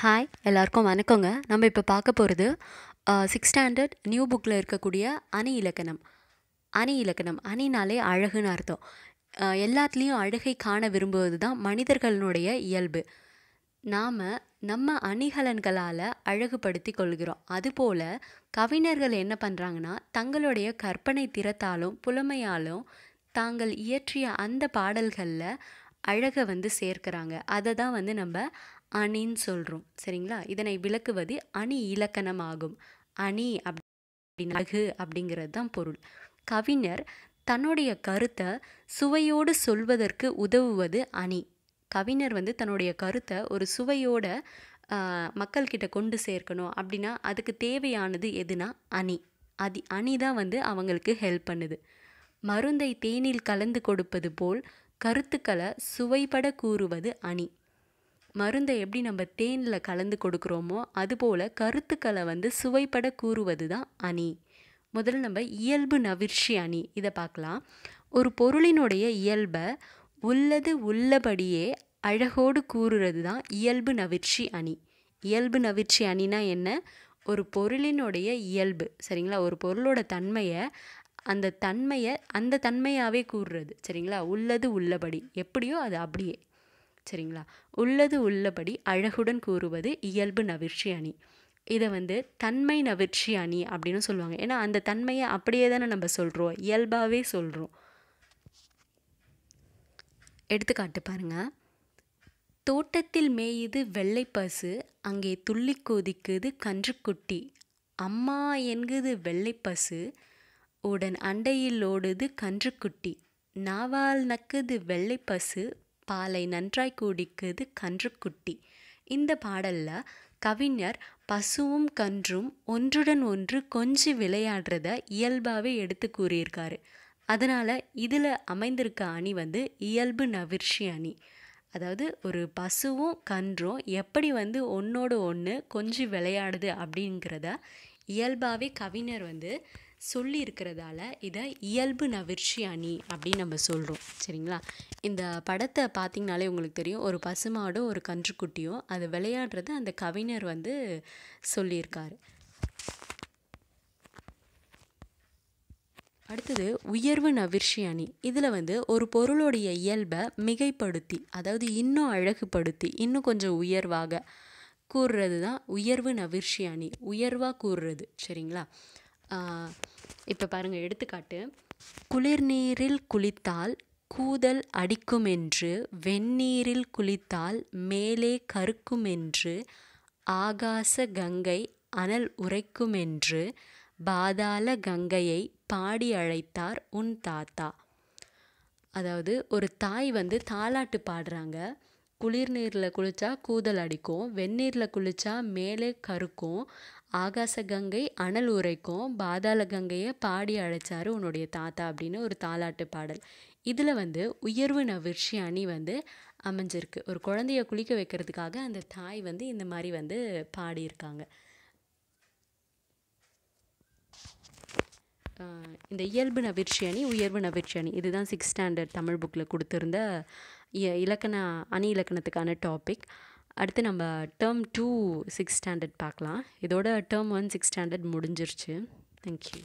Hi எல்லாருக்கும் வணக்கங்க. நம்ம இப்போ பார்க்க போகிறது சிக்ஸ் ஸ்டாண்டர்ட் நியூ புக்கில் இருக்கக்கூடிய அணி இலக்கணம். அணி இலக்கணம். அணினாலே அழகுன்னு அர்த்தம். எல்லாத்துலேயும் அழகை காண விரும்புவது தான் மனிதர்களுடைய இயல்பு. நாம் நம்ம அணிகலன்களால் அழகுபடுத்தி கொள்கிறோம். அதுபோல் கவிஞர்கள் என்ன பண்ணுறாங்கன்னா தங்களுடைய கற்பனை திறத்தாலும் புலமையாலும் தாங்கள் இயற்றிய அந்த பாடல்களில் அழகை வந்து சேர்க்கிறாங்க. அதை தான் வந்து நம்ம அணின்னு சொல்கிறோம் சரிங்களா? இதனை விளக்குவது அணி இலக்கணம் ஆகும் அணி அப்படின்னு அழகு அப்படிங்கிறது தான் பொருள். கவிஞர் தன்னுடைய கருத்தை சுவையோடு சொல்வதற்கு உதவுவது அணி. கவிஞர் வந்து தன்னுடைய கருத்தை ஒரு சுவையோட மக்கள்கிட்ட கொண்டு சேர்க்கணும் அப்படின்னா அதுக்கு தேவையானது எதுனா அணி. அது அணி தான் வந்து அவங்களுக்கு ஹெல்ப் பண்ணுது. மருந்தை தேனில் கலந்து கொடுப்பது போல் கருத்துக்களை சுவைபட கூறுவது அணி. மருந்தை எப்படி நம்ம தேனில் கலந்து கொடுக்குறோமோ அதுபோல் கருத்துக்களை வந்து சுவைப்பட கூறுவது தான் அணி. முதல்ல நம்ம இயல்பு நவிர்ச்சி அணி இதை பார்க்கலாம். ஒரு பொருளினுடைய இயல்பை உள்ளது உள்ளபடியே அழகோடு கூறுறது தான் இயல்பு நவிர்ச்சி அணி. இயல்பு நவிர்ச்சி அணினா என்ன? ஒரு பொருளினுடைய இயல்பு சரிங்களா? ஒரு பொருளோட தன்மையை அந்த தன்மையை அந்த தன்மையாகவே கூறுறது சரிங்களா? உள்ளது உள்ளபடி எப்படியோ அது அப்படியே. சரிங்களா? உள்ளது உள்ளபடி அழகுடன் கூறுவது இயல்பு நவிர்ச்சி அணி. இதை வந்து தன்மை நவிர்ச்சி அணி அப்படின்னு சொல்லுவாங்க. ஏன்னா அந்த தன்மையை அப்படியே தானே நம்ம சொல்கிறோம் இயல்பாகவே சொல்கிறோம் எடுத்துக்காட்டு பாருங்கள் தோட்டத்தில் மேயுது வெள்ளை பசு அங்கே துள்ளி கொதிக்குது கன்றுக்குட்டி. அம்மா என்குது வெள்ளை பசு உடன் அண்டையில் ஓடுது கன்றுக்குட்டி. நாவால் நக்குது வெள்ளை பசு பாலை நன்றாய் குடிக்குது கன்றுக்குட்டி. இந்த பாடலில் கவிஞர் பசுவும் கன்றும் ஒன்றுடன் ஒன்று கொஞ்சி விளையாடுறத இயல்பாகவே எடுத்து கூறியிருக்காரு. அதனால் இதில் அமைந்திருக்க அணி வந்து இயல்பு நவிர்ச்சி அணி. அதாவது ஒரு பசுவும் கன்றும் எப்படி வந்து ஒன்றோடு ஒன்று கொஞ்சி விளையாடுது அப்படிங்கிறத இயல்பாகவே கவிஞர் வந்து சொல்லியிருக்கிறதால இதை இயல்பு நவிர்ச்சி அணி அப்படின்னு நம்ம சொல்கிறோம் சரிங்களா? இந்த படத்தை பார்த்தீங்கனாலே உங்களுக்கு தெரியும். ஒரு பசுமாடும் ஒரு கன்றுக்குட்டியும் அது விளையாடுறத அந்த கவிஞர் வந்து சொல்லியிருக்காரு. அடுத்தது உயர்வு நவிர்ச்சி அணி. இதில் வந்து ஒரு பொருளுடைய இயல்பை மிகைப்படுத்தி அதாவது இன்னும் அழகுபடுத்தி இன்னும் கொஞ்சம் உயர்வாக கூறுறது தான் உயர்வு நவிர்ச்சி அணி. உயர்வாக கூறுறது. சரிங்களா? இப்போ பாருங்கள் எடுத்துக்காட்டு. குளிர்நீரில் குளித்தால் கூதல் அடிக்குமென்று வெந்நீரில் குளித்தால் மேலே கருக்குமென்று ஆகாச கங்கை அனல் உரைக்குமென்று பாதாள கங்கையை பாடி அழைத்தார் உன் தாத்தா. அதாவது ஒரு தாய் வந்து தாலாட்டு பாடுறாங்க. குளிர் நீரில் குளித்தா கூதல் அடிக்கும் வெந்நீரில் குளித்தா மேலே கருக்கும் ஆகாச கங்கை அனல் உரைக்கும் பாதாள கங்கையை பாடி அழைச்சாரு உன்னுடைய தாத்தா அப்படின்னு ஒரு தாலாட்டு பாடல். இதில் வந்து உயர்வு நவிர்ச்சி அணி வந்து அமைஞ்சிருக்கு. ஒரு குழந்தைய குளிக்க வைக்கிறதுக்காக அந்த தாய் வந்து இந்த மாதிரி வந்து பாடியிருக்காங்க. இந்த இயல்பு நவிர்ச்சி அணி உயர்வு நவிர்ச்சி அணி இதுதான் சிக்ஸ் ஸ்டாண்டர்ட் தமிழ் புக்கில் கொடுத்துருந்த இலக்கண அணி இலக்கணத்துக்கான டாபிக் அடுத்து நம்ம டேர்ம் டூ சிக்ஸ் ஸ்டாண்டர்ட் பார்க்கலாம். இதோட டேர்ம் ஒன் சிக்ஸ் ஸ்டாண்டர்ட் முடிஞ்சிருச்சு. Thank you